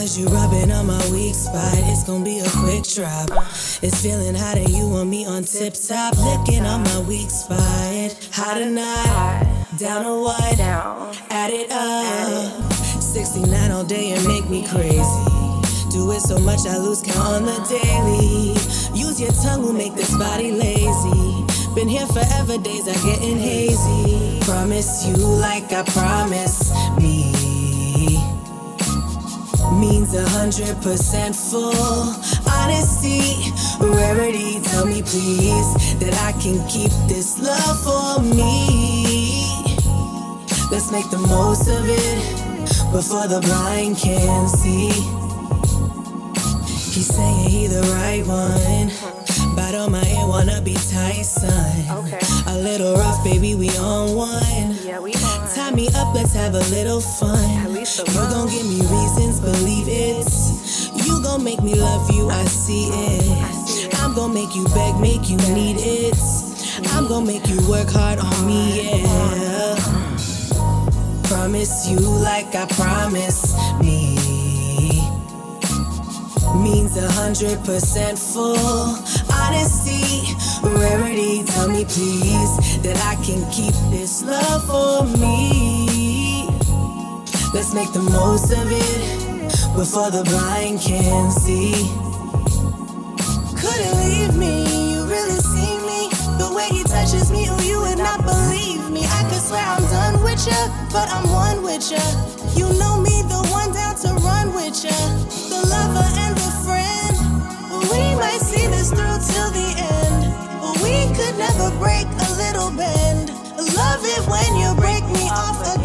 Cause you rubbing on my weak spot, it's gonna be a quick drop. It's feeling hot and you want me on tip top, licking on my weak spot. Hot or not, down or what? Add it up. 69 all day and make me crazy. Do it so much I lose count on the daily. Use your tongue will make this body lazy. Been here forever, days are getting hazy. Promise you like I promise me. Means a hundred percent full honesty, rarity. Tell me please that I can keep this love for me. Let's make the most of it before the blind can see. He's saying he the right one. But on my ear wanna be Tyson. Okay. A little rough, baby, we on one. Yeah, we on. Tie me up, let's have a little fun. You gon' give me reasons, believe it. You gon' make me love you, I see it. I'm gon' make you beg, make you need it. I'm gon' make you work hard on me, yeah. Promise you like I promise me. Means a hundred percent full honesty, rarity. Tell me please that I can keep this love for me. Let's make the most of it before the blind can see. Couldn't leave me, you really see me. The way he touches me, oh, you would not believe me. I could swear I'm done with ya, but I'm one with ya. You know me, the one down to run with ya. The lover and the friend. We might see this through till the end. We could never break a little bend. Love it when you break me off again.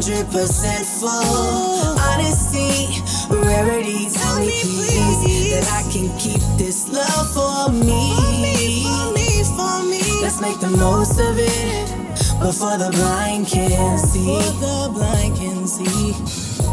100% full. Honesty, rarity, tell me please that I can keep this love for me. For me, for me, for me. Let's make the most of it before the blind can see. Before the blind can see.